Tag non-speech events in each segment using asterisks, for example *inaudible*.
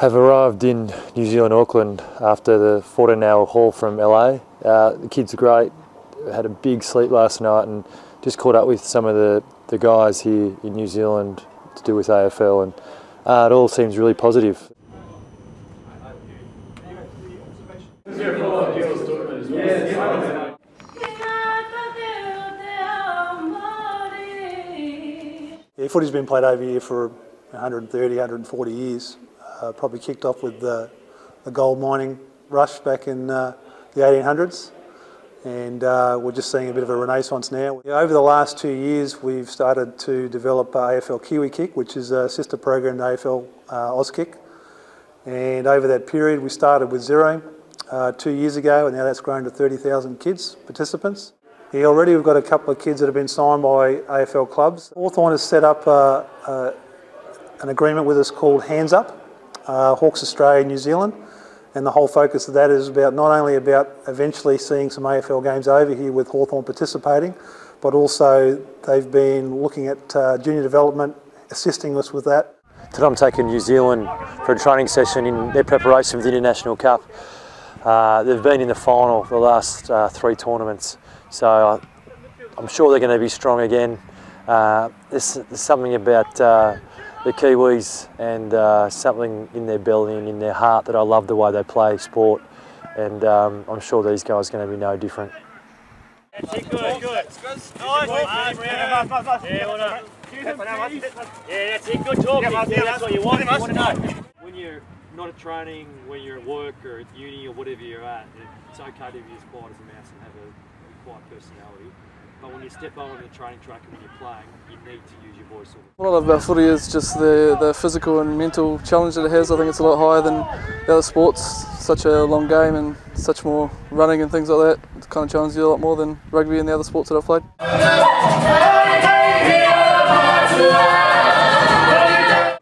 have arrived in New Zealand, Auckland after the 14 hour haul from LA. Uh, the kids are great, had a big sleep last night and just caught up with some of the, the guys here in New Zealand to do with AFL and uh, it all seems really positive. Yeah, footy's been played over here for 130, 140 years. Uh, probably kicked off with the, the gold mining rush back in uh, the 1800s. And uh, we're just seeing a bit of a renaissance now. Over the last two years, we've started to develop AFL Kiwi Kick, which is a sister program to AFL uh, Auskick. And over that period, we started with zero uh, two years ago, and now that's grown to 30,000 kids, participants. Yeah, already we've got a couple of kids that have been signed by AFL clubs. Hawthorn has set up uh, uh, an agreement with us called Hands Up, uh, Hawks Australia, New Zealand, and the whole focus of that is about not only about eventually seeing some AFL games over here with Hawthorn participating, but also they've been looking at uh, junior development, assisting us with that. Today I'm taking New Zealand for a training session in their preparation for the International Cup. Uh, they've been in the final the last uh, three tournaments. So uh, I'm sure they're going to be strong again. Uh, there's, there's, something about uh, the Kiwis and uh, something in their belly and in their heart that I love the way they play sport. And um, I'm sure these guys are going to be no different. Good, good. Yeah, that's it, good talking. Yeah, that's what you want. When you're not at training, when you're at work or at uni or whatever you're at, it's okay to be as quiet as a mouse and have a quiet personality. But when you step on the training track and when you're playing, you need to use your voice. What I love about footy is just the, the physical and mental challenge that it has. I think it's a lot higher than the other sports. Such a long game and such more running and things like that. It kind of challenges you a lot more than rugby and the other sports that I've played.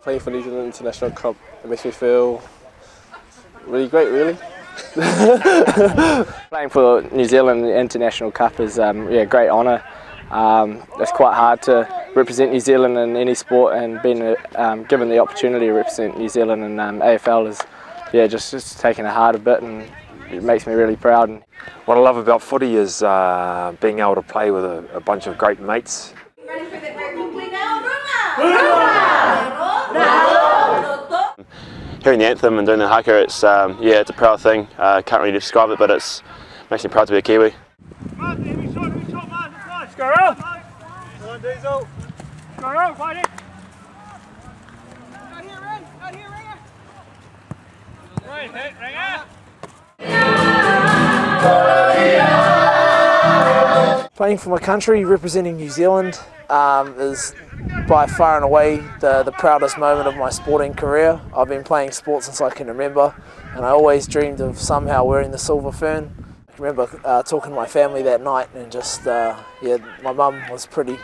Playing for New Zealand International Cup, it makes me feel really great, really. *laughs* Playing for New Zealand International Cup is um, yeah, great honour. Um, it's quite hard to represent New Zealand in any sport and being um, given the opportunity to represent New Zealand in um, AFL is yeah, just, just taking a heart a bit and it makes me really proud. What I love about footy is uh, being able to play with a, a bunch of great mates. Hearing the anthem and doing the haka, it's um, yeah, it's a proud thing. Uh, can't really describe it, but it's makes me proud to be a Kiwi. Playing for my country, representing New Zealand, um, is by far and away the, the proudest moment of my sporting career. I've been playing sport since I can remember and I always dreamed of somehow wearing the silver fern. I remember uh, talking to my family that night and just, uh, yeah, my mum was pretty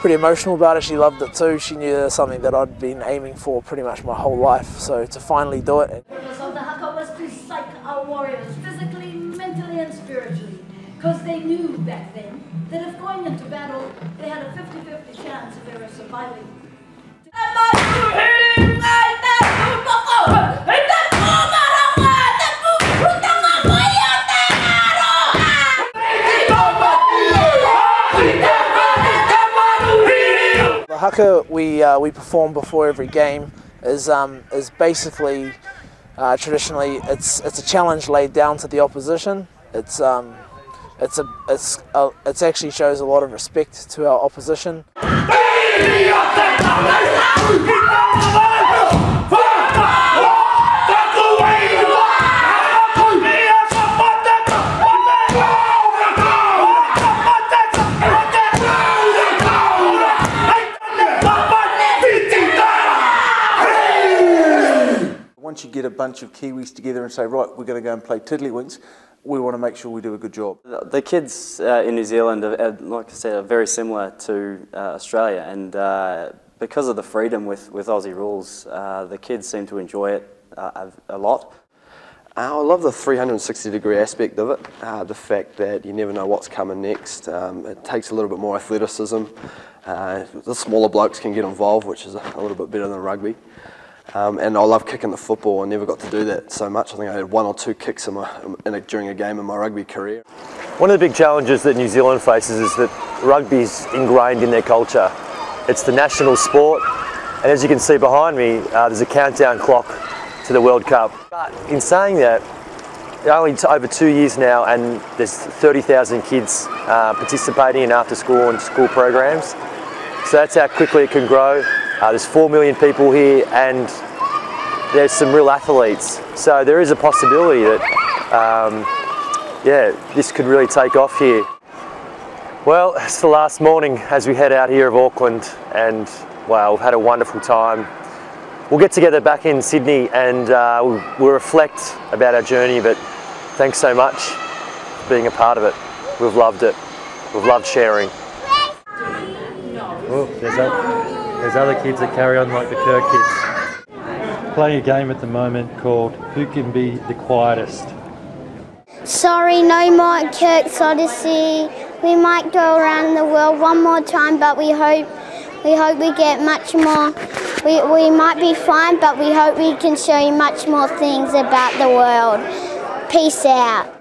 pretty emotional about it. She loved it too. She knew it was something that I'd been aiming for pretty much my whole life. So to finally do it. The purpose of the haka was to psych our warriors physically, mentally and spiritually because they knew back then that if going into battle, they had a 50-50 chance of ever surviving. The haka we, uh, we perform before every game is, um, is basically, uh, traditionally, it's, it's a challenge laid down to the opposition. It's, um, it's a it's a, it's actually shows a lot of respect to our opposition. Once you get a bunch of Kiwis together and say, right, we're going to go and play Tiddlywinks, we want to make sure we do a good job. The kids uh, in New Zealand, are, like I said, are very similar to uh, Australia, and uh, because of the freedom with, with Aussie rules, uh, the kids seem to enjoy it uh, a lot. Uh, I love the 360 degree aspect of it, the fact that you never know what's coming next. Um, it takes a little bit more athleticism. the smaller blokes can get involved, which is a little bit better than rugby. Um, and I love kicking the football. I never got to do that so much. I think I had one or two kicks in my, in a, during a game in my rugby career. One of the big challenges that New Zealand faces is that rugby's ingrained in their culture. It's the national sport, and as you can see behind me, uh, there's a countdown clock to the World Cup. But in saying that, only over two years now, and there's 30,000 kids uh, participating in after school and school programs. So that's how quickly it can grow. Uh, there's 4 million people here, and there's some real athletes. So there is a possibility that, um, yeah, this could really take off here. Well, it's the last morning as we head out here of Auckland, and wow, we've had a wonderful time. We'll get together back in Sydney and uh, we'll, we'll reflect about our journey, but thanks so much for being a part of it. We've loved it. We've loved sharing. Oh, there's, other, there's other kids that carry on like the Kirk kids. Playing a game at the moment called Who Can Be the Quietest? Sorry, no more Kirk's Odyssey. We might go around the world one more time, but we hope we hope we get much more. We, we might be fine, but we hope we can show you much more things about the world. Peace out.